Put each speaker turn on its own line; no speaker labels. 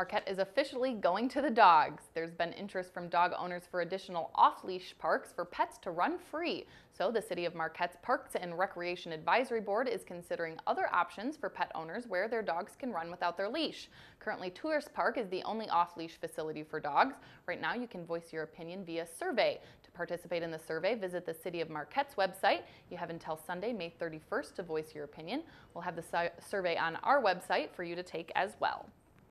Marquette is officially going to the dogs. There's been interest from dog owners for additional off-leash parks for pets to run free. So the City of Marquette's Parks and Recreation Advisory Board is considering other options for pet owners where their dogs can run without their leash. Currently, Tourist Park is the only off-leash facility for dogs. Right now, you can voice your opinion via survey. To participate in the survey, visit the City of Marquette's website. You have until Sunday, May 31st to voice your opinion. We'll have the survey on our website for you to take as well.